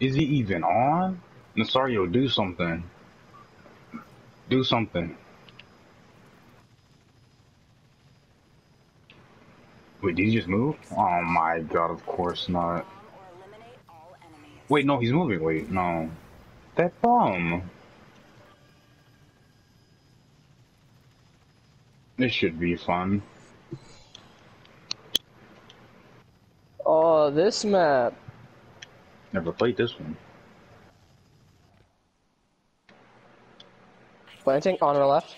Is he even on? Nasario, do something. Do something. Wait, did he just move? Oh my god, of course not. Wait, no, he's moving. Wait, no. That bomb. This should be fun. Oh, this map. Never played this one. Planting on our left.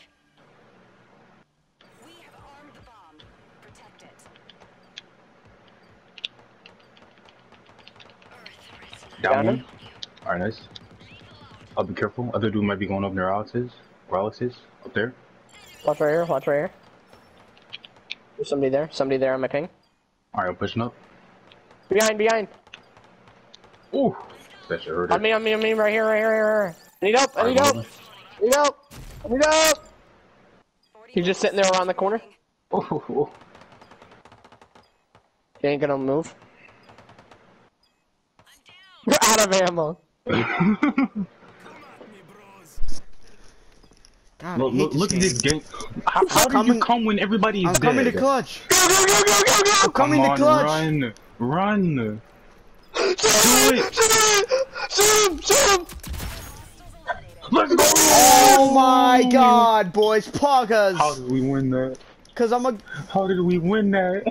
We have armed the bomb. Protect it. Down one. Alright, nice. I'll be careful. Other dude might be going up near Alex's. Or Alex's. Up there. Watch right here. Watch right here. There's somebody there. Somebody there on my ping. Alright, I'm pushing up. Behind, behind. Ooh! That should hurt On me, on me, on me. Right here, right here, right here. I need help. I need Alright, help. I need help. I need help. He's just sitting there around the corner. Oh, oh, He ain't gonna move. We're out of ammo. God, look, look, look at this game. How, how did coming- you come when everybody is I'm dead? coming to clutch. Go, go, go, go, go, go. I'm coming Come to on, clutch. Run! Run! Shoot it. Shoot him! Let's go! Oh my god, boys, Poggers! How did we win that? Cause I'm a How did we win that?